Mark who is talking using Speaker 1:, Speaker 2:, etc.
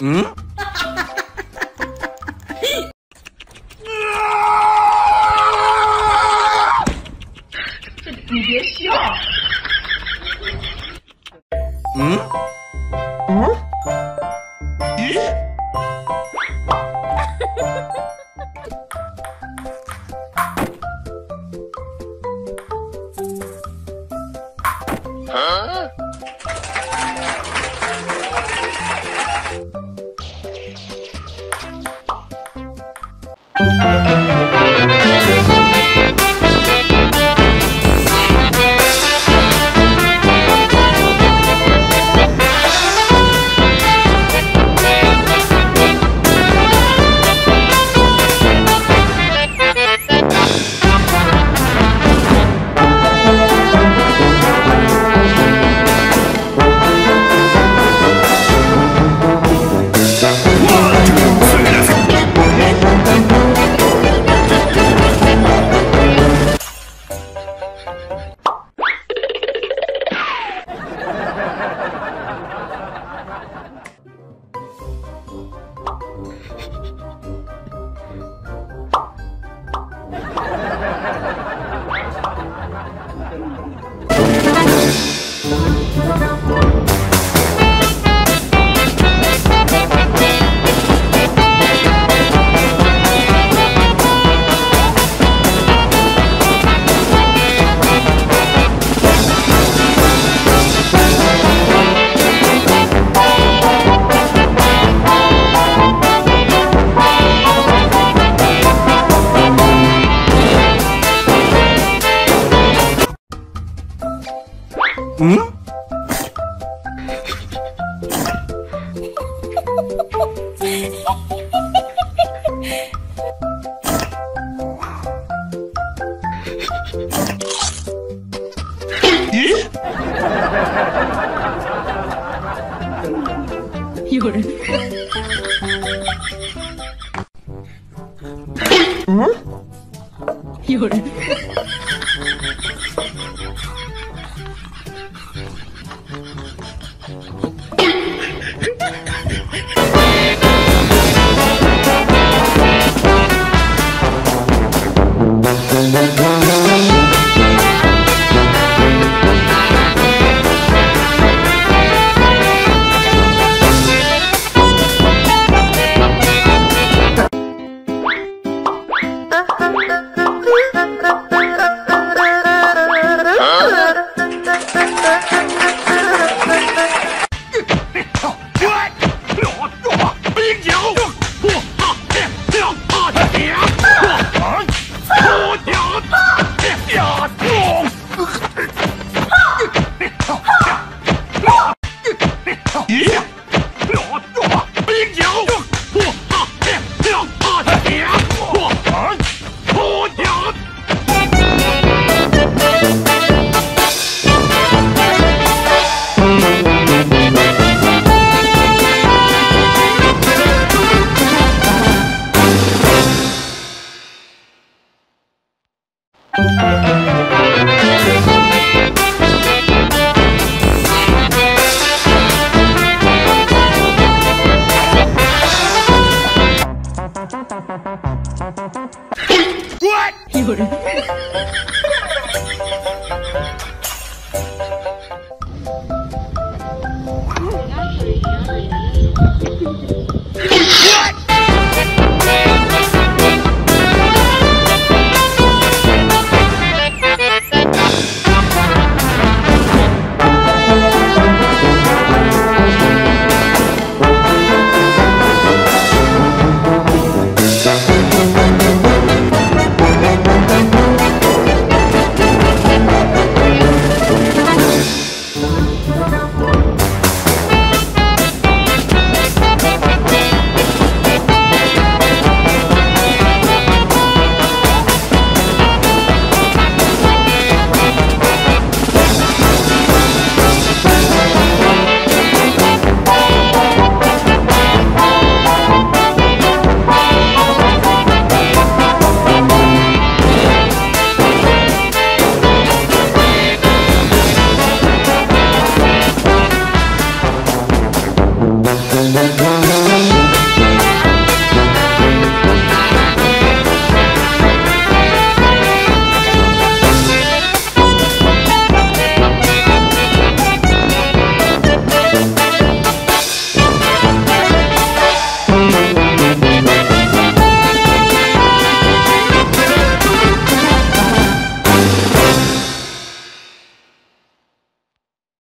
Speaker 1: 嗯？
Speaker 2: 你别笑。
Speaker 1: 嗯？ 어? 咦
Speaker 2: 有人。
Speaker 1: 嗯？
Speaker 2: 有人。
Speaker 1: 咦？
Speaker 2: 有人。